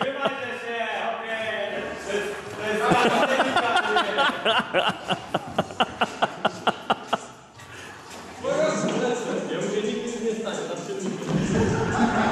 Trzymajcie się, okej. To jest nasza technika. Po raz lecę. Ja mówię, nigdy się nie stanie, zawsze nigdy.